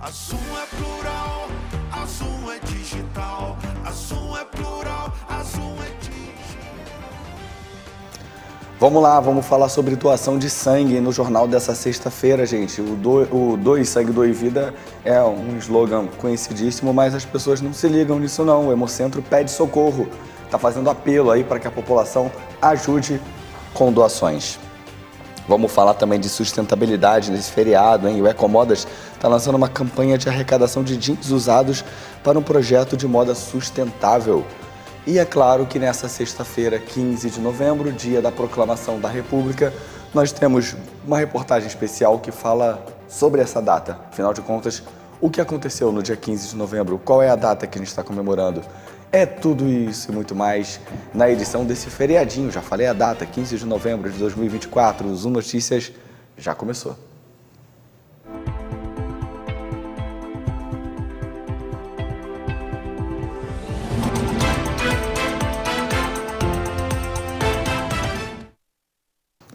A Zoom é plural, a Zoom é digital. A Zoom é plural, a Zoom é digital. Vamos lá, vamos falar sobre doação de sangue no jornal dessa sexta-feira, gente. O, do, o Doe Sangue, Doe Vida é um slogan conhecidíssimo, mas as pessoas não se ligam nisso não. O Hemocentro pede socorro, está fazendo apelo aí para que a população ajude com doações. Vamos falar também de sustentabilidade nesse feriado, hein? O Ecomodas está lançando uma campanha de arrecadação de jeans usados para um projeto de moda sustentável. E é claro que nessa sexta-feira, 15 de novembro, dia da proclamação da República, nós temos uma reportagem especial que fala sobre essa data. Afinal de contas, o que aconteceu no dia 15 de novembro? Qual é a data que a gente está comemorando? É tudo isso e muito mais na edição desse feriadinho. Já falei a data, 15 de novembro de 2024. O Zoom Notícias já começou.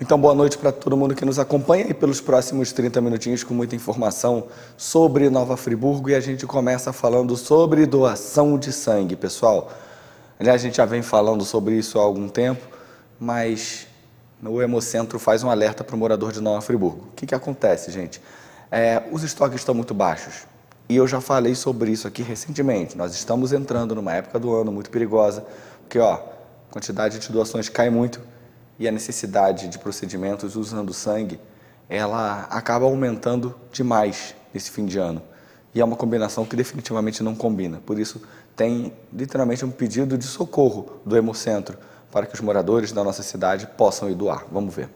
Então, boa noite para todo mundo que nos acompanha e pelos próximos 30 minutinhos com muita informação sobre Nova Friburgo e a gente começa falando sobre doação de sangue, pessoal. Aliás, a gente já vem falando sobre isso há algum tempo, mas o Hemocentro faz um alerta para o morador de Nova Friburgo. O que, que acontece, gente? É, os estoques estão muito baixos e eu já falei sobre isso aqui recentemente. Nós estamos entrando numa época do ano muito perigosa, porque ó, a quantidade de doações cai muito e a necessidade de procedimentos usando sangue, ela acaba aumentando demais nesse fim de ano. E é uma combinação que definitivamente não combina. Por isso, tem literalmente um pedido de socorro do Hemocentro para que os moradores da nossa cidade possam ir doar. Vamos ver.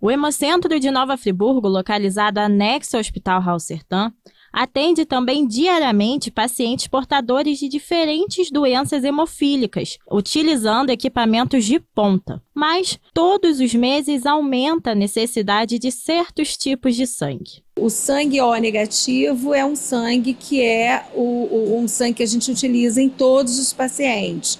O Hemocentro de Nova Friburgo, localizado anexo ao Hospital Raul Sertã, Atende também diariamente pacientes portadores de diferentes doenças hemofílicas, utilizando equipamentos de ponta. Mas todos os meses aumenta a necessidade de certos tipos de sangue. O sangue O negativo é um sangue que é o, o, um sangue que a gente utiliza em todos os pacientes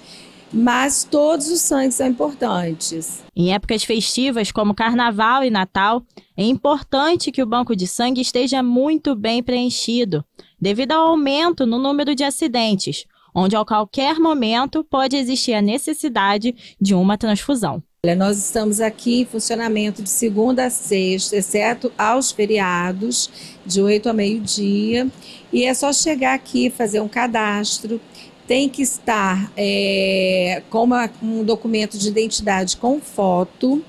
mas todos os sangues são importantes. Em épocas festivas como Carnaval e Natal, é importante que o banco de sangue esteja muito bem preenchido, devido ao aumento no número de acidentes, onde a qualquer momento pode existir a necessidade de uma transfusão. Nós estamos aqui em funcionamento de segunda a sexta, exceto aos feriados, de 8 a meio-dia. E é só chegar aqui, fazer um cadastro tem que estar é, com uma, um documento de identidade com foto.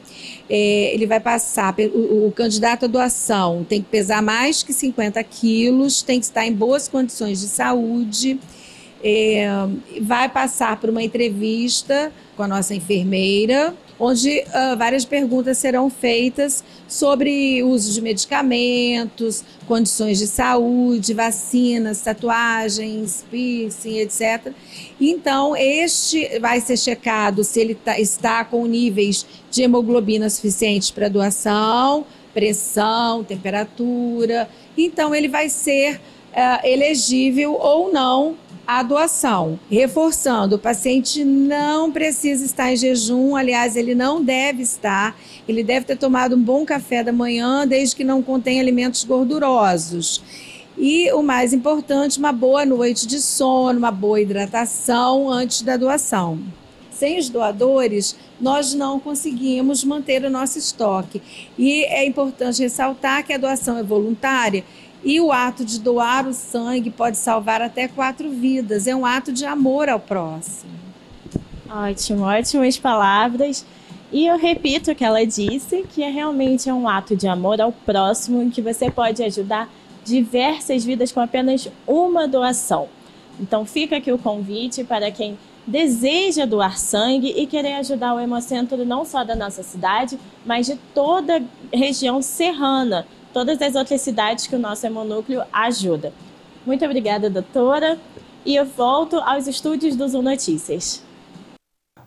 É, ele vai passar, o, o, candidato à doação tem que pesar mais que 50 quilos, tem que estar em boas condições de saúde, é, vai passar por uma entrevista com a nossa enfermeira onde uh, várias perguntas serão feitas sobre uso de medicamentos, condições de saúde, vacinas, tatuagens, piercing, etc. Então, este vai ser checado se ele tá, está com níveis de hemoglobina suficientes para doação, pressão, temperatura. Então, ele vai ser uh, elegível ou não a doação. Reforçando, o paciente não precisa estar em jejum, aliás, ele não deve estar. Ele deve ter tomado um bom café da manhã, desde que não contém alimentos gordurosos. E o mais importante, uma boa noite de sono, uma boa hidratação antes da doação. Sem os doadores, nós não conseguimos manter o nosso estoque. E é importante ressaltar que a doação é voluntária e o ato de doar o sangue pode salvar até quatro vidas. É um ato de amor ao próximo. Ótimo, ótimas palavras. E eu repito o que ela disse, que é realmente um ato de amor ao próximo em que você pode ajudar diversas vidas com apenas uma doação. Então fica aqui o convite para quem deseja doar sangue e querer ajudar o Hemocentro não só da nossa cidade, mas de toda a região serrana todas as outras cidades que o nosso hemonúcleo ajuda. Muito obrigada, doutora, e eu volto aos estúdios do Zoom Notícias.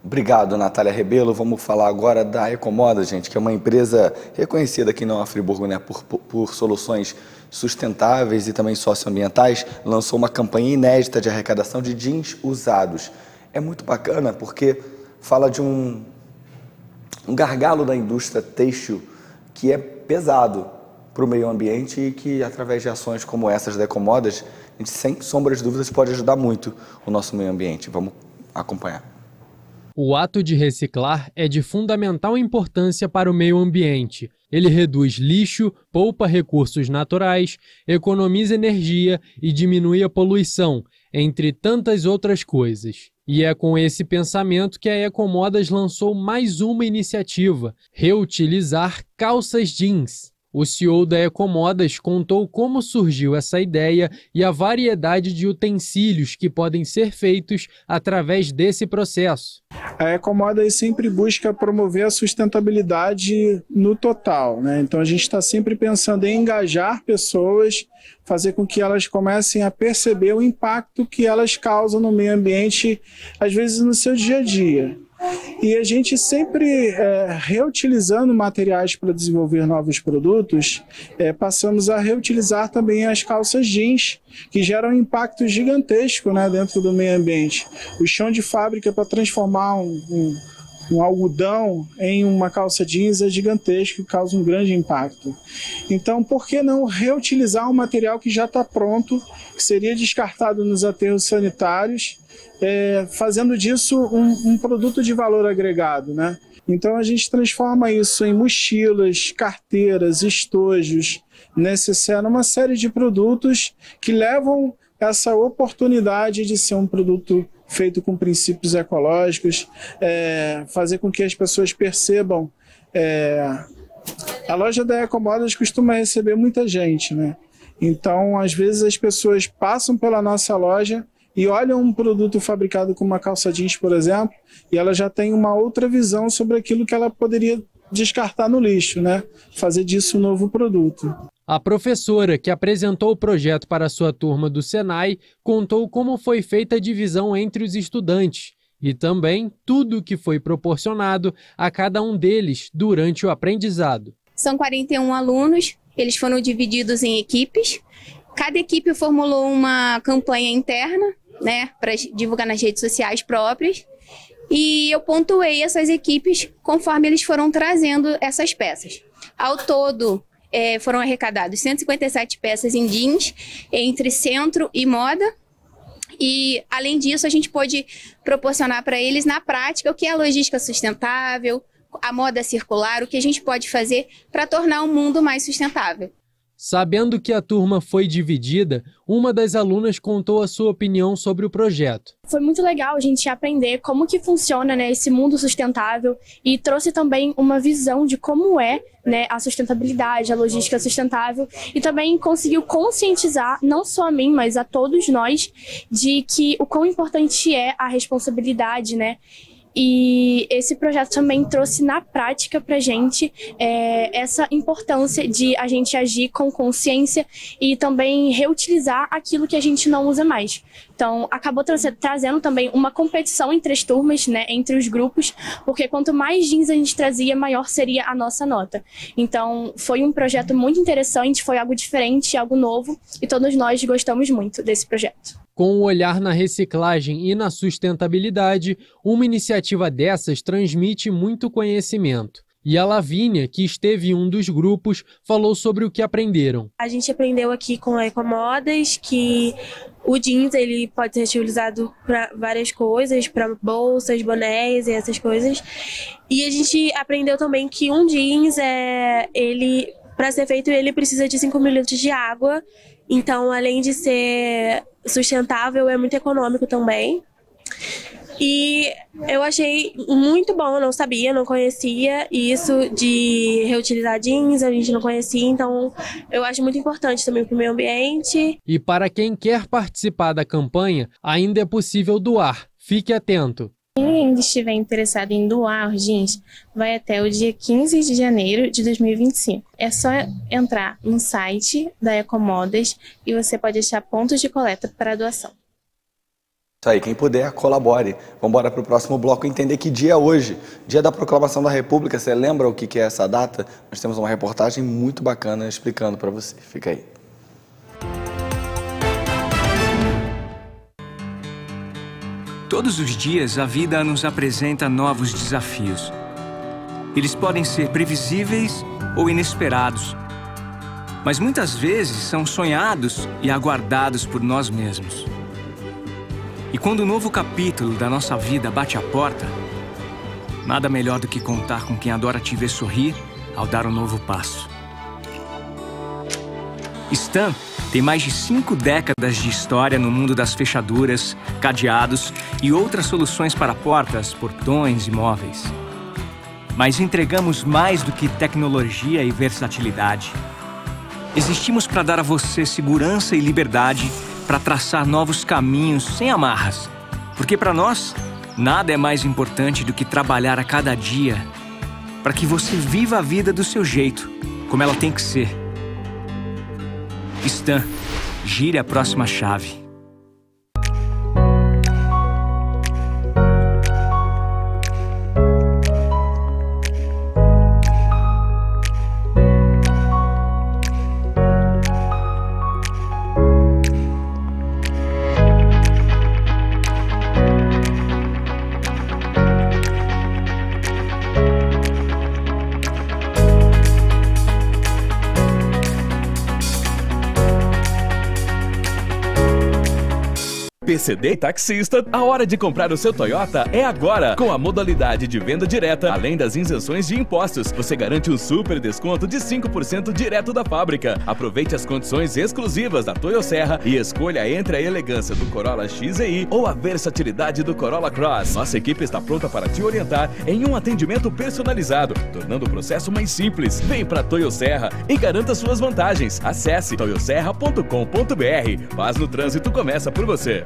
Obrigado, Natália Rebelo. Vamos falar agora da Ecomoda, gente, que é uma empresa reconhecida aqui no Friburgo né, por, por, por soluções sustentáveis e também socioambientais. Lançou uma campanha inédita de arrecadação de jeans usados. É muito bacana porque fala de um, um gargalo da indústria têxtil que é pesado para o meio ambiente e que, através de ações como essas da Ecomodas, a gente, sem sombra de dúvidas, pode ajudar muito o nosso meio ambiente. Vamos acompanhar. O ato de reciclar é de fundamental importância para o meio ambiente. Ele reduz lixo, poupa recursos naturais, economiza energia e diminui a poluição, entre tantas outras coisas. E é com esse pensamento que a Ecomodas lançou mais uma iniciativa: reutilizar calças jeans. O CEO da Ecomodas contou como surgiu essa ideia e a variedade de utensílios que podem ser feitos através desse processo. A Ecomodas sempre busca promover a sustentabilidade no total, né? Então a gente está sempre pensando em engajar pessoas, fazer com que elas comecem a perceber o impacto que elas causam no meio ambiente, às vezes no seu dia a dia. E a gente sempre é, reutilizando materiais para desenvolver novos produtos, é, passamos a reutilizar também as calças jeans, que geram um impacto gigantesco né, dentro do meio ambiente. O chão de fábrica para transformar um, um, um, algodão em uma calça jeans é gigantesco e causa um grande impacto. Então, por que não reutilizar um material que já está pronto, que seria descartado nos aterros sanitários? é, fazendo disso um, um produto de valor agregado, né? Então a gente transforma isso em mochilas, carteiras, estojos, necessário uma série de produtos que levam essa oportunidade de ser um produto feito com princípios ecológicos, é, fazer com que as pessoas percebam. É, a loja da Ecomodas costuma receber muita gente, né? Então, às vezes as pessoas passam pela nossa loja e olha um produto fabricado com uma calça jeans, por exemplo, e ela já tem uma outra visão sobre aquilo que ela poderia descartar no lixo, né? Fazer disso um novo produto. A professora que apresentou o projeto para sua turma do Senai contou como foi feita a divisão entre os estudantes e também tudo o que foi proporcionado a cada um deles durante o aprendizado. São 41 alunos, eles foram divididos em equipes. Cada equipe formulou uma campanha interna né, para divulgar nas redes sociais próprias. E eu pontuei essas equipes conforme eles foram trazendo essas peças. Ao todo, é, foram arrecadados 157 peças em jeans, entre centro e moda. E, além disso, a gente pôde proporcionar para eles, na prática, o que é logística sustentável, a moda circular, o que a gente pode fazer para tornar o mundo mais sustentável. Sabendo que a turma foi dividida, uma das alunas contou a sua opinião sobre o projeto. Foi muito legal a gente aprender como que funciona né, esse mundo sustentável e trouxe também uma visão de como é né, a sustentabilidade, a logística sustentável e também conseguiu conscientizar não só a mim, mas a todos nós de que o quão importante é a responsabilidade, né? E esse projeto também trouxe na prática para gente é, essa importância de a gente agir com consciência e também reutilizar aquilo que a gente não usa mais. Então, acabou tra trazendo também uma competição entre as turmas, né, entre os grupos, porque quanto mais jeans a gente trazia, maior seria a nossa nota. Então, foi um projeto muito interessante, foi algo diferente, algo novo, e todos nós gostamos muito desse projeto. Com o um olhar na reciclagem e na sustentabilidade, uma iniciativa dessas transmite muito conhecimento. E a Lavínia, que esteve em um dos grupos, falou sobre o que aprenderam. A gente aprendeu aqui com a Ecomodas que o jeans ele pode ser utilizado para várias coisas, para bolsas, bonés e essas coisas. E a gente aprendeu também que um jeans é ele para ser feito ele precisa de 5 mil litros de água. Então, além de ser sustentável, é muito econômico também. E eu achei muito bom, não sabia, não conhecia isso de reutilizar jeans, a gente não conhecia, então eu acho muito importante também para o meio ambiente. E para quem quer participar da campanha, ainda é possível doar. Fique atento. Quem ainda estiver interessado em doar os jeans, vai até o dia 15 de janeiro de 2025. É só entrar no site da Ecomodas e você pode achar pontos de coleta para doação. Isso aí, quem puder, colabore. Vamos embora para o próximo bloco entender que dia é hoje. Dia da Proclamação da República. Você lembra o que é essa data? Nós temos uma reportagem muito bacana explicando para você. Fica aí. Todos os dias a vida nos apresenta novos desafios. Eles podem ser previsíveis ou inesperados. mas muitas vezes são sonhados e aguardados por nós mesmos. E quando o novo capítulo da nossa vida bate à porta, nada melhor do que contar com quem adora te ver sorrir ao dar um novo passo. Stan tem mais de cinco décadas de história no mundo das fechaduras, cadeados e outras soluções para portas, portões e móveis. Mas entregamos mais do que tecnologia e versatilidade. Existimos para dar a você segurança e liberdade para traçar novos caminhos sem amarras. Porque para nós, nada é mais importante do que trabalhar a cada dia para que você viva a vida do seu jeito, como ela tem que ser Stan, gire a próxima chave. PCD Taxista, a hora de comprar o seu Toyota é agora. Com a modalidade de venda direta, além das isenções de impostos, você garante um super desconto de 5% direto da fábrica. Aproveite as condições exclusivas da Toyo Serra e escolha entre a elegância do Corolla XEI ou a versatilidade do Corolla Cross. Nossa equipe está pronta para te orientar em um atendimento personalizado, tornando o processo mais simples. Vem para Toyo Serra e garanta suas vantagens. Acesse toyoserra.com.br. Paz no trânsito começa por você.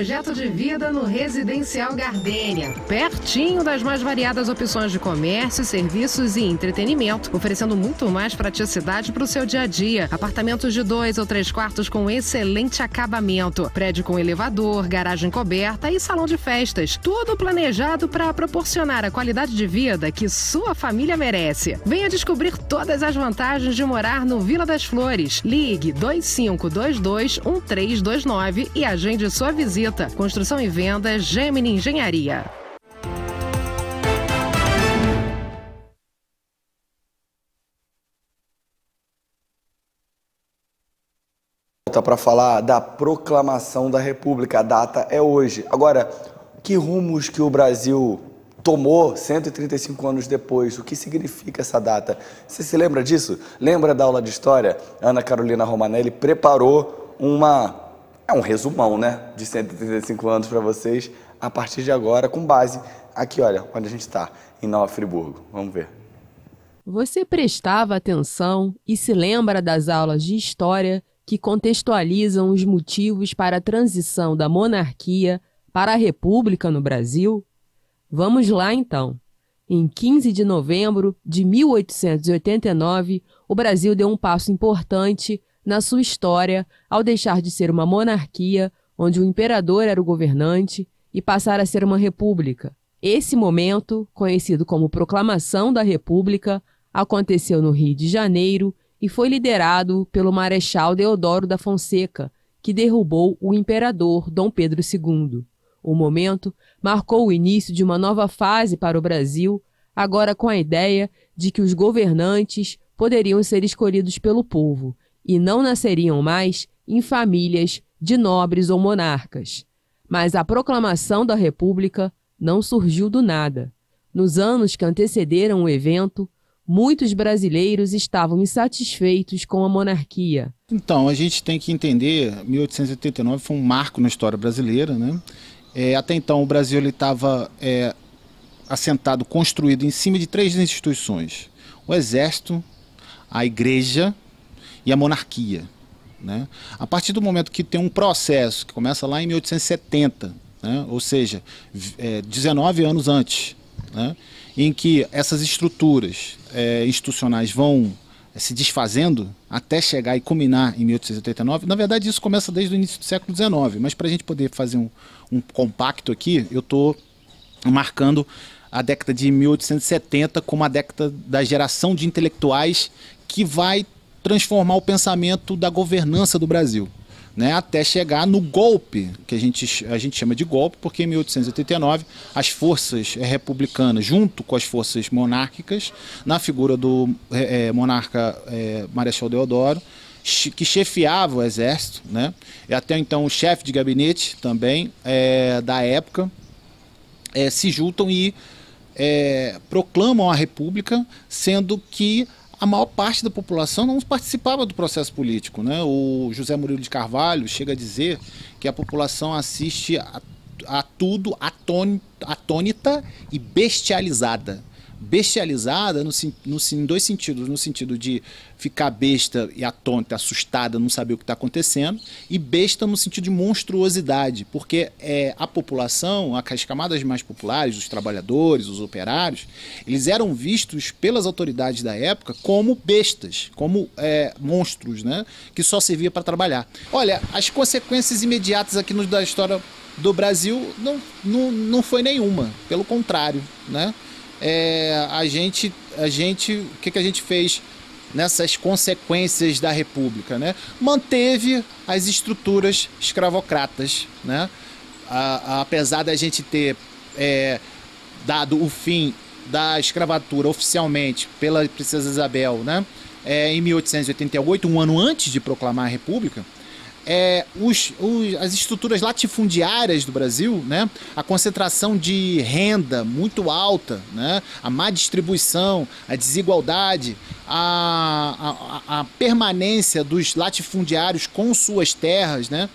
Projeto de vida no Residencial Gardênia. Pertinho das mais variadas opções de comércio, serviços e entretenimento, oferecendo muito mais praticidade para o seu dia a dia. Apartamentos de dois ou três quartos com excelente acabamento. Prédio com elevador, garagem coberta e salão de festas. Tudo planejado para proporcionar a qualidade de vida que sua família merece. Venha descobrir todas as vantagens de morar no Vila das Flores. Ligue 2522 1329 e agende sua visita. Construção e venda Gemini Engenharia. para falar da proclamação da República. A data é hoje. Agora, que rumos que o Brasil tomou 135 anos depois? O que significa essa data? Você se lembra disso? Lembra da aula de história? Ana Carolina Romanelli preparou uma é um resumão, né, de 135 anos para vocês a partir de agora, com base aqui, olha, onde a gente está, em Nova Friburgo. Vamos ver. Você prestava atenção e se lembra das aulas de história que contextualizam os motivos para a transição da monarquia para a república no Brasil? Vamos lá então. Em 15 de novembro de 1889, o Brasil deu um passo importante na sua história ao deixar de ser uma monarquia, onde o imperador era o governante, e passar a ser uma república. Esse momento, conhecido como Proclamação da República, aconteceu no Rio de Janeiro e foi liderado pelo Marechal Deodoro da Fonseca, que derrubou o imperador Dom Pedro II. O momento marcou o início de uma nova fase para o Brasil, agora com a ideia de que os governantes poderiam ser escolhidos pelo povo e não nasceriam mais em famílias de nobres ou monarcas. Mas a proclamação da República não surgiu do nada. Nos anos que antecederam o evento, muitos brasileiros estavam insatisfeitos com a monarquia. Então, a gente tem que entender, 1889 foi um marco na história brasileira, né? É, até então o Brasil estava é, assentado, construído em cima de três instituições: o exército, a igreja e a monarquia. Né? A partir do momento que tem um processo que começa lá em 1870, né? ou seja, é, 19 anos antes, né? em que essas estruturas é, institucionais vão é, se desfazendo até chegar e culminar em 1889. Na verdade, isso começa desde o início do século XIX, mas para a gente poder fazer um, um compacto aqui, eu estou marcando a década de 1870 como a década da geração de intelectuais que vai transformar o pensamento da governança do Brasil. né, até chegar no golpe, que a gente, a gente chama de golpe, porque em 1889 as forças republicanas, junto com as forças monárquicas, na figura do é, monarca é, Marechal Deodoro, que chefiava o exército, né? e até então o chefe de gabinete também é, da época, se juntam e proclamam a república, sendo que a maior parte da população não participava do processo político. Né? O José Murilo de Carvalho chega a dizer que a população assiste a, a tudo atônita e bestializada bestializada no, no, em dois sentidos. No sentido de ficar besta e atônita, assustada, não saber o que está acontecendo, e besta no sentido de monstruosidade, porque é, a população, as camadas mais populares, os trabalhadores, os operários, eles eram vistos pelas autoridades da época como bestas, como é, monstros, né? que só servia para trabalhar. Olha, as consequências imediatas aqui no, da história do Brasil não, não, não foi nenhuma, pelo contrário, né? É, a gente, a gente, o que, que a gente fez nessas consequências da República, né? Manteve as estruturas escravocratas, né? A, a, apesar da gente ter é, dado o fim da escravatura oficialmente pela princesa Isabel, né? É, em 1888, um ano antes de proclamar a República, é, os, os, as estruturas latifundiárias do Brasil, né? a concentração de renda muito alta, né? a má distribuição, a desigualdade, a, a, a permanência dos latifundiários com suas terras, né?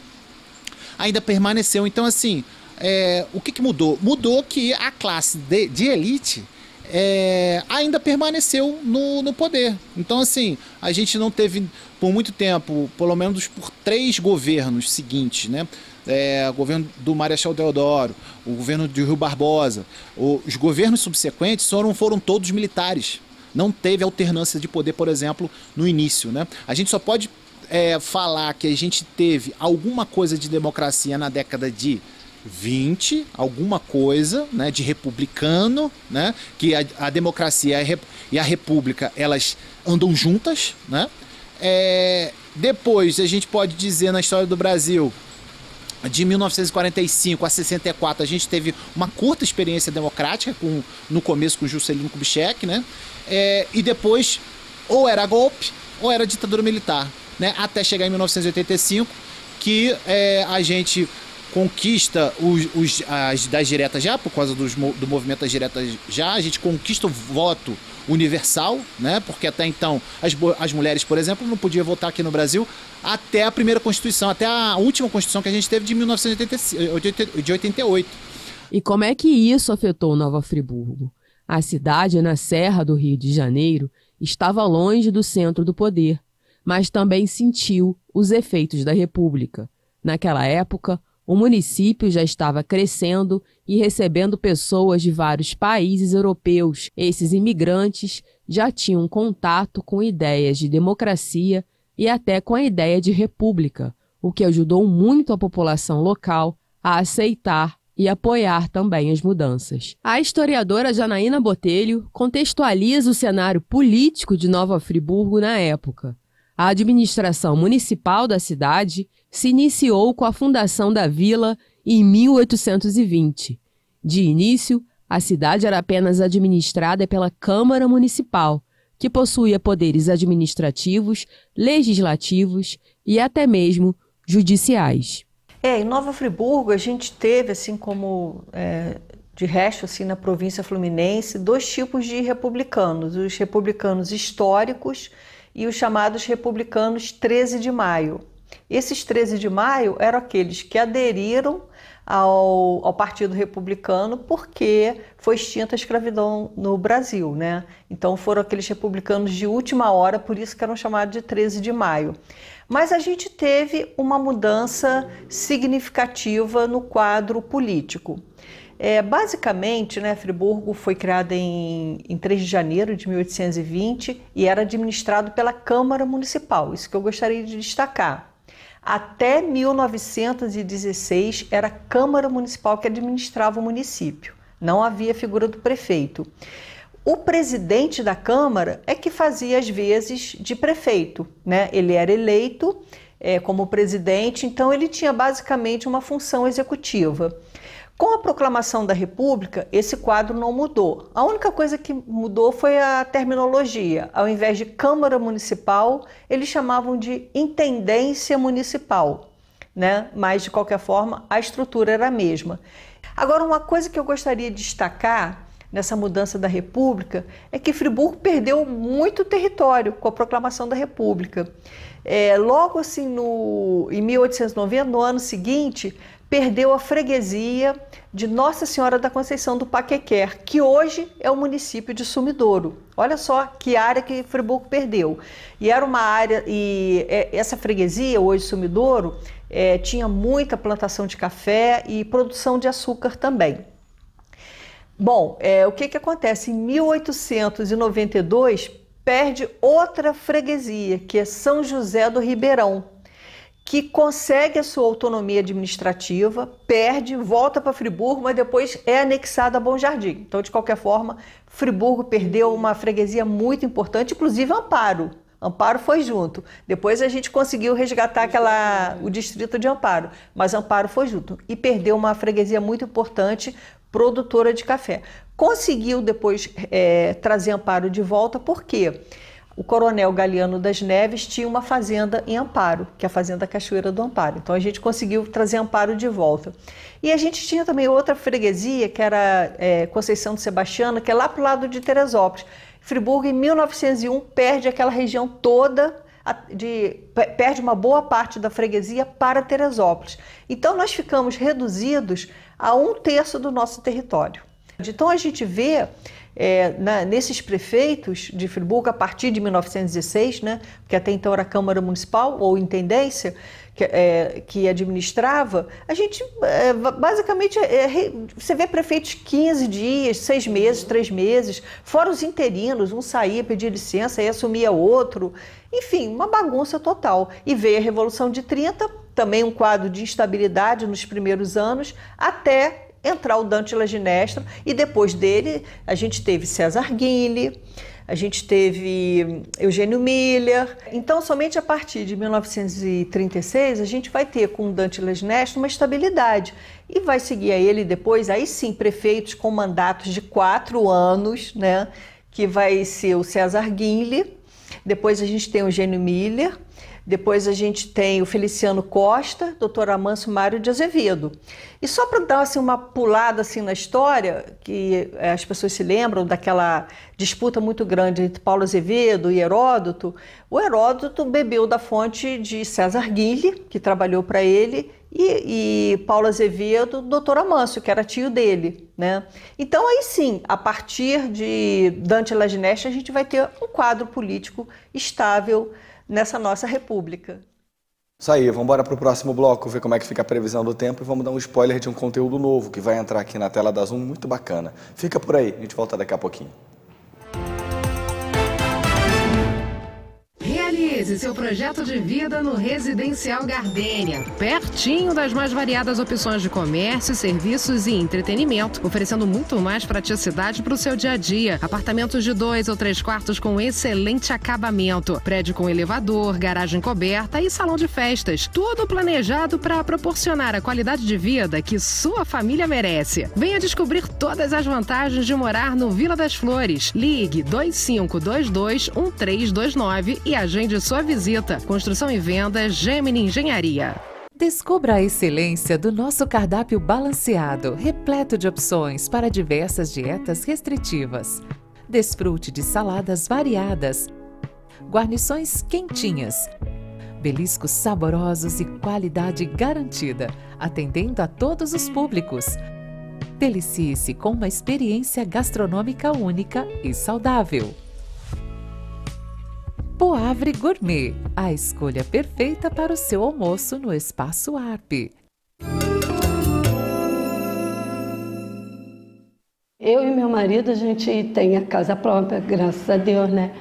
ainda permaneceu. Então, assim, é, o que, que, mudou? Mudou que a classe de, de elite é, ainda permaneceu no, no poder. Então, assim, a gente não teve por muito tempo, pelo menos por três governos seguintes, né? É, o governo do Marechal Deodoro, o governo de Rio Barbosa, os governos subsequentes foram, foram todos militares. Não teve alternância de poder, por exemplo, no início. Né? A gente só pode é, falar que a gente teve alguma coisa de democracia na década de 20, alguma coisa né, de republicano, né, que a, a democracia e a república elas andam juntas, né? É, depois, a gente pode dizer na história do Brasil, de 1945 a 64, a gente teve uma curta experiência democrática, com, no começo com Juscelino Kubitschek, né? É, e depois, ou era golpe, ou era ditadura militar, né? Até chegar em 1985, que é, a gente conquista os, os, as das diretas já, por causa dos, do movimento das diretas já, a gente conquista o voto universal, né? Porque até então as, as mulheres, por exemplo, não podiam votar aqui no Brasil até a primeira Constituição, até a última Constituição que a gente teve de 1988. E como é que isso afetou Nova Friburgo? A cidade na Serra do Rio de Janeiro estava longe do centro do poder, mas também sentiu os efeitos da República. Naquela época, o município já estava crescendo e recebendo pessoas de vários países europeus. Esses imigrantes já tinham contato com ideias de democracia e até com a ideia de república, o que ajudou muito a população local a aceitar e apoiar também as mudanças. A historiadora Janaína Botelho contextualiza o cenário político de Nova Friburgo na época. A administração municipal da cidade se iniciou com a fundação da vila em 1820. De início, a cidade era apenas administrada pela Câmara Municipal, que possuía poderes administrativos, legislativos e até mesmo judiciais. É, em Nova Friburgo a gente teve, assim como é, de resto, assim na província fluminense, dois tipos de republicanos: os republicanos históricos e os chamados republicanos 13 de maio. Esses 13 de maio eram aqueles que aderiram ao, ao, Partido Republicano porque foi extinta a escravidão no Brasil, né? Então foram aqueles republicanos de última hora, por isso que eram chamados de 13 de maio. Mas a gente teve uma mudança significativa no quadro político. É, basicamente, né, Friburgo foi criada em, em 3 de janeiro de 1820 e era administrado pela Câmara Municipal, isso que eu gostaria de destacar. Até 1916 era a Câmara Municipal que administrava o município, não havia figura do prefeito. O presidente da Câmara é que fazia as vezes de prefeito, né? Ele era eleito é, como presidente, então ele tinha basicamente uma função executiva. Com a proclamação da República, esse quadro não mudou. A única coisa que mudou foi a terminologia. Ao invés de Câmara Municipal, eles chamavam de Intendência Municipal, né? Mas de qualquer forma, a estrutura era a mesma. Agora, uma coisa que eu gostaria de destacar nessa mudança da República é que Friburgo perdeu muito território com a proclamação da República. É, logo assim, no, em 1890, no ano seguinte, perdeu a freguesia de Nossa Senhora da Conceição do Paquequer, que hoje é o município de Sumidouro. Olha só que área que Friburgo perdeu. E era uma área, e é, essa freguesia, hoje Sumidouro, é, tinha muita plantação de café e produção de açúcar também. Bom, é, o que, que acontece? Em 1892, perde outra freguesia, que é São José do Ribeirão, que consegue a sua autonomia administrativa, perde, volta para Friburgo, mas depois é anexada a Bom Jardim. Então, de qualquer forma, Friburgo perdeu uma freguesia muito importante, inclusive Amparo. Amparo foi junto. Depois a gente conseguiu resgatar aquela, o distrito de Amparo, mas Amparo foi junto e perdeu uma freguesia muito importante, produtora de café. Conseguiu depois é, trazer Amparo de volta, por quê? Porque o coronel Galeano das Neves tinha uma fazenda em Amparo, que é a Fazenda Cachoeira do Amparo. Então a gente conseguiu trazer Amparo de volta. E a gente tinha também outra freguesia, que era é, Conceição do Sebastiano, que é lá para o lado de Teresópolis. Friburgo, em 1901, perde aquela região toda, de, perde uma boa parte da freguesia para Teresópolis. Então nós ficamos reduzidos a um terço do nosso território. Então a gente vê é, na, nesses prefeitos de Friburgo, a partir de 1916, né, porque até então era Câmara Municipal ou Intendência, que, é, que administrava, a gente é, basicamente é, você vê prefeitos 15 dias, 6 meses, 3 meses, fora os interinos, um saía, pedia licença e assumia outro. Enfim, uma bagunça total. E veio a Revolução de 30, também um quadro de instabilidade nos primeiros anos, até entrar o Dante Laginestra e depois dele a gente teve César Guinle, a gente teve Eugênio Miller. Então, somente a partir de 1936 a gente vai ter com Dante Laginestra uma estabilidade e vai seguir a ele depois, aí sim, prefeitos com mandatos de quatro anos, né? Que vai ser o César Guinle. Depois a gente tem o Eugênio Miller, depois a gente tem o Feliciano Costa, doutor Amâncio Mário de Azevedo. E só para dar assim, uma pulada assim, na história, que eh, as pessoas se lembram daquela disputa muito grande entre Paulo Azevedo e Heródoto, o Heródoto bebeu da fonte de César Guille, que trabalhou para ele, e, e, Paulo Azevedo, doutor Amâncio, que era tio dele. Né? Então, aí sim, a partir de Dante Lagineste, a gente vai ter um quadro político estável nessa nossa república. Isso aí, vamos embora para o próximo bloco, ver como é que fica a previsão do tempo e vamos dar um spoiler de um conteúdo novo que vai entrar aqui na tela da Zoom, muito bacana. Fica por aí, a gente volta daqui a pouquinho. Realize seu projeto de vida no Residencial Gardênia, pertinho das mais variadas opções de comércio, serviços e entretenimento, oferecendo muito mais praticidade para o seu dia a dia. Apartamentos de dois ou três quartos com excelente acabamento, prédio com elevador, garagem coberta e salão de festas. Tudo planejado para proporcionar a qualidade de vida que sua família merece. Venha descobrir todas as vantagens de morar no Vila das Flores. Ligue 2522 1329 e agende sua visita. Construção e venda Gemini Engenharia. Descubra a excelência do nosso cardápio balanceado, repleto de opções para diversas dietas restritivas. Desfrute de saladas variadas, guarnições quentinhas, beliscos saborosos e qualidade garantida, atendendo a todos os públicos. Delicie-se com uma experiência gastronômica única e saudável. Poavre Gourmet, a escolha perfeita para o seu almoço no Espaço Arp. Eu e meu marido, a gente tem a casa própria, graças a Deus, né?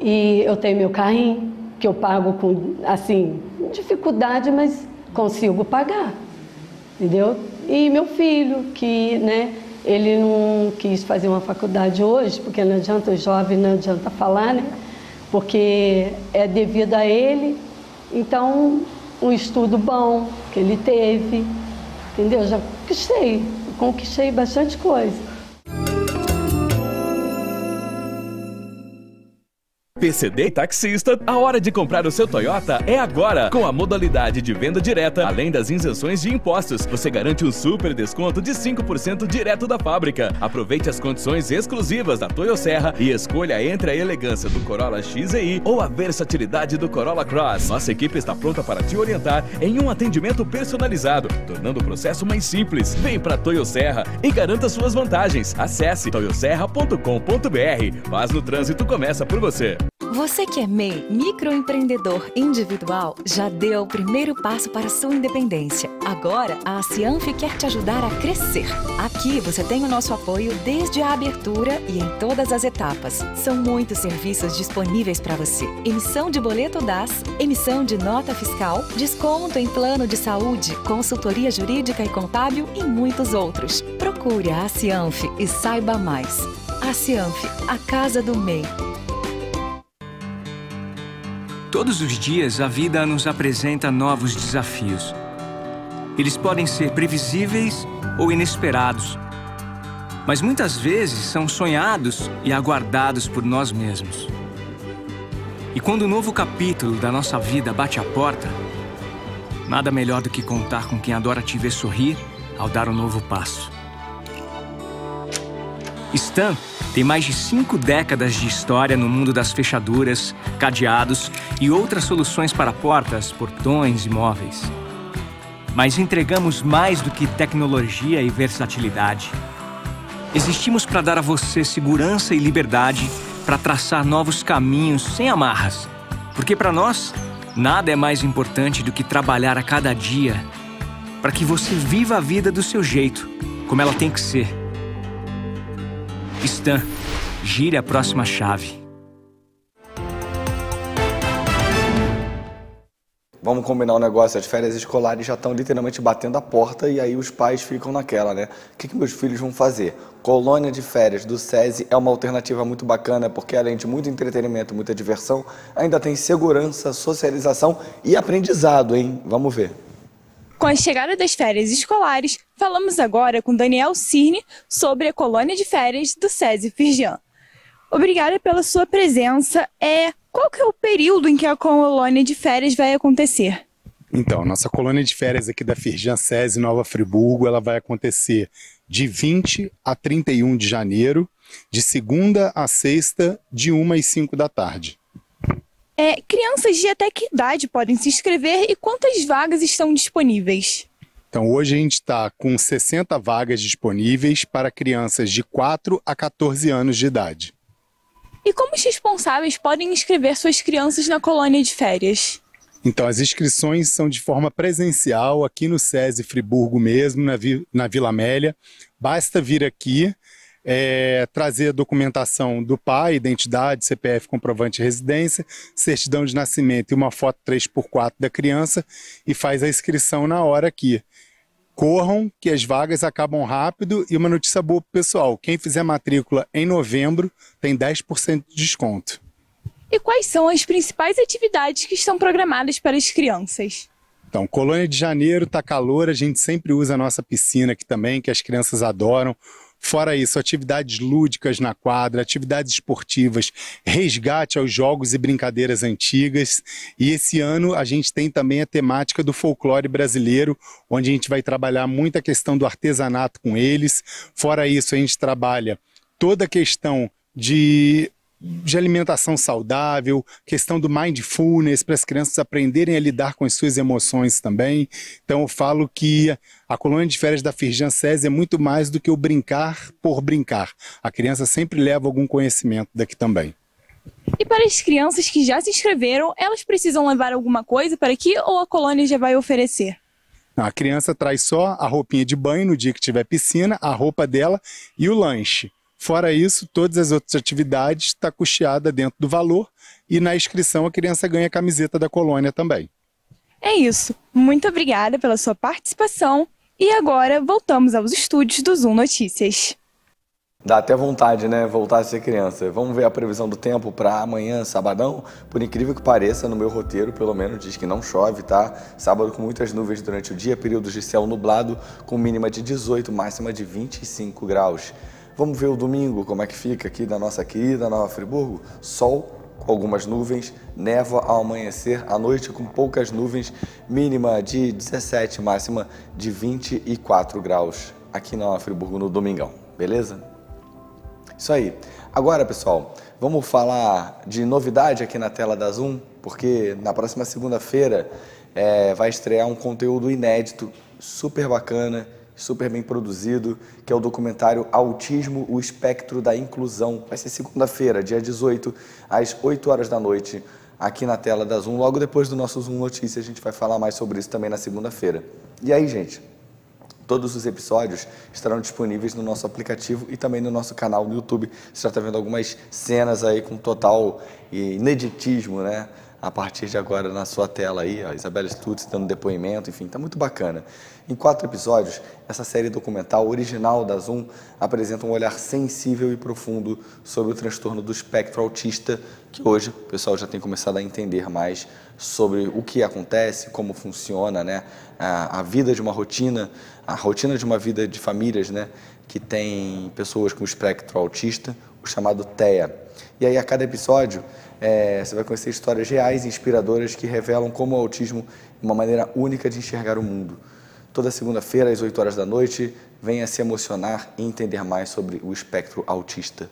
E eu tenho meu carrinho, que eu pago com, assim, dificuldade, mas consigo pagar, entendeu? E meu filho, que, né, ele não quis fazer uma faculdade hoje, porque não adianta o jovem, não adianta falar, né? Porque é devido a ele. Então, um estudo bom que ele teve, entendeu? Já conquistei, conquistei bastante coisa. PCD Taxista, a hora de comprar o seu Toyota é agora. Com a modalidade de venda direta, além das isenções de impostos, você garante um super desconto de 5% direto da fábrica. Aproveite as condições exclusivas da Toyo Serra e escolha entre a elegância do Corolla XEI ou a versatilidade do Corolla Cross. Nossa equipe está pronta para te orientar em um atendimento personalizado, tornando o processo mais simples. Vem para Toyo Serra e garanta suas vantagens. Acesse toyoserra.com.br. Paz no trânsito começa por você. Você que é MEI, microempreendedor individual, já deu o primeiro passo para sua independência. Agora, a Cianf quer te ajudar a crescer. Aqui você tem o nosso apoio desde a abertura e em todas as etapas. São muitos serviços disponíveis para você: emissão de boleto DAS, emissão de nota fiscal, desconto em plano de saúde, consultoria jurídica e contábil e muitos outros. Procure a Cianf e saiba mais. A Cianf, a casa do MEI. Todos os dias a vida nos apresenta novos desafios. Eles podem ser previsíveis ou inesperados, mas muitas vezes são sonhados e aguardados por nós mesmos. E quando o novo capítulo da nossa vida bate à porta, nada melhor do que contar com quem adora te ver sorrir ao dar um novo passo. Stan tem mais de cinco décadas de história no mundo das fechaduras, cadeados e outras soluções para portas, portões e móveis. Mas entregamos mais do que tecnologia e versatilidade. Existimos para dar a você segurança e liberdade para traçar novos caminhos sem amarras. Porque para nós, nada é mais importante do que trabalhar a cada dia para que você viva a vida do seu jeito, como ela tem que ser Stan, gire a próxima chave. Vamos combinar um negócio, as férias escolares já estão literalmente batendo a porta e aí os pais ficam naquela, né? O que, que meus filhos vão fazer? Colônia de férias do SESI é uma alternativa muito bacana porque além de muito entretenimento, muita diversão, ainda tem segurança, socialização e aprendizado, hein? Vamos ver. Com a chegada das férias escolares, falamos agora com Daniel Cirne sobre a colônia de férias do SESI Firjan. Obrigada pela sua presença. É, qual que é o período em que a colônia de férias vai acontecer? Então, nossa colônia de férias aqui da Firjan SESI Nova Friburgo, ela vai acontecer de 20 a 31 de janeiro, de segunda a sexta, de 1 às 5 da tarde. É, crianças de até que idade podem se inscrever e quantas vagas estão disponíveis? Então, hoje a gente está com 60 vagas disponíveis para crianças de 4 a 14 anos de idade. E como os responsáveis podem inscrever suas crianças na colônia de férias? Então, as inscrições são de forma presencial aqui no SESI Friburgo mesmo, na, Vi na Vila Amélia. Basta vir aqui, é, trazer a documentação do pai, identidade, CPF, comprovante de residência, certidão de nascimento e uma foto 3x4 da criança e faz a inscrição na hora aqui. Corram, que as vagas acabam rápido e uma notícia boa para o pessoal: quem fizer matrícula em novembro tem 10% de desconto. E quais são as principais atividades que estão programadas para as crianças? Então, Colônia de Janeiro está calor, a gente sempre usa a nossa piscina aqui também, que as crianças adoram. Fora isso, atividades lúdicas na quadra, atividades esportivas, resgate aos jogos e brincadeiras antigas. E esse ano a gente tem também a temática do folclore brasileiro, onde a gente vai trabalhar muita questão do artesanato com eles. Fora isso, a gente trabalha toda a questão de de alimentação saudável, questão do mindfulness para as crianças aprenderem a lidar com as suas emoções também. Então eu falo que a colônia de férias da Firjan SESI é muito mais do que o brincar por brincar. A criança sempre leva algum conhecimento daqui também. E para as crianças que já se inscreveram, elas precisam levar alguma coisa para aqui ou a colônia já vai oferecer? a criança traz só a roupinha de banho no dia que tiver piscina, a roupa dela e o lanche. Fora isso, todas as outras atividades estão tá custeada dentro do valor e na inscrição a criança ganha a camiseta da colônia também. É isso. Muito obrigada pela sua participação e agora voltamos aos estúdios do Zoom Notícias. Dá até vontade, né? Voltar a ser criança. Vamos ver a previsão do tempo para amanhã, sabadão. Por incrível que pareça, no meu roteiro, pelo menos, diz que não chove, tá? Sábado com muitas nuvens durante o dia, períodos de céu nublado, com mínima de 18, máxima de 25 graus. Vamos ver o domingo, como é que fica aqui da nossa querida Nova Friburgo? Sol com algumas nuvens, névoa ao amanhecer, à noite com poucas nuvens, mínima de 17, máxima de 24 graus aqui na Nova Friburgo no domingão, beleza? Isso aí. Agora, pessoal, vamos falar de novidade aqui na tela da Zoom, porque na próxima segunda-feira é, vai estrear um conteúdo inédito, super bacana, super bem produzido, que é o documentário Autismo, o Espectro da Inclusão. Vai ser segunda-feira, dia 18, às 8 horas da noite, aqui na tela da Zoom. Logo depois do nosso Zoom Notícias, a gente vai falar mais sobre isso também na segunda-feira. E aí, gente? Todos os episódios estarão disponíveis no nosso aplicativo e também no nosso canal no YouTube. Você já está vendo algumas cenas aí com total ineditismo, né? A partir de agora na sua tela aí, a Isabela Stutz dando depoimento, enfim, está muito bacana. Em quatro episódios, essa série documental original da Zoom apresenta um olhar sensível e profundo sobre o transtorno do espectro autista, que hoje o pessoal já tem começado a entender mais sobre o que acontece, como funciona, né? A, a vida de uma rotina, a rotina de uma vida de famílias, né? Que tem pessoas com espectro autista, o chamado TEA. E aí, a cada episódio, é, você vai conhecer histórias reais e inspiradoras que revelam como o autismo é uma maneira única de enxergar o mundo. Toda segunda-feira, às 8 horas da noite, venha se emocionar e entender mais sobre o espectro autista.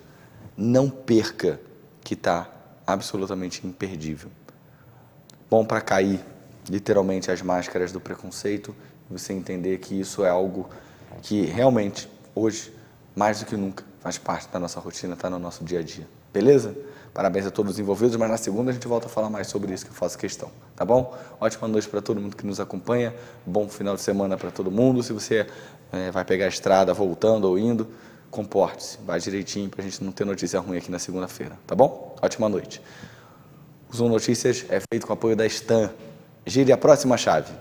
Não perca, que está absolutamente imperdível. Bom para cair, literalmente, as máscaras do preconceito e você entender que isso é algo que realmente, hoje, mais do que nunca, faz parte da nossa rotina, está no nosso dia a dia. Beleza? Parabéns a todos os envolvidos, mas na segunda a gente volta a falar mais sobre isso que eu faço questão, tá bom? Ótima noite para todo mundo que nos acompanha, bom final de semana para todo mundo. Se você é, vai pegar a estrada voltando ou indo, comporte-se, vai direitinho para a gente não ter notícia ruim aqui na segunda-feira, tá bom? Ótima noite. O Zoom Notícias é feito com apoio da Stan. Gire a próxima chave.